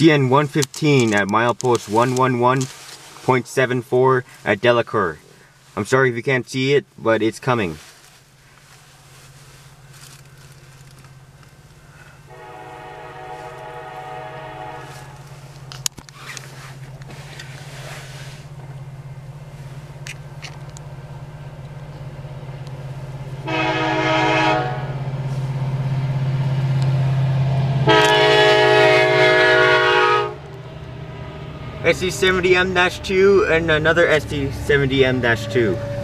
CN115 at milepost 111.74 at Delacour. I'm sorry if you can't see it, but it's coming. SD70M-2 and another SD70M-2.